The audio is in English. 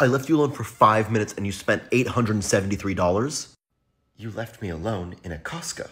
I left you alone for five minutes and you spent $873? You left me alone in a Costco.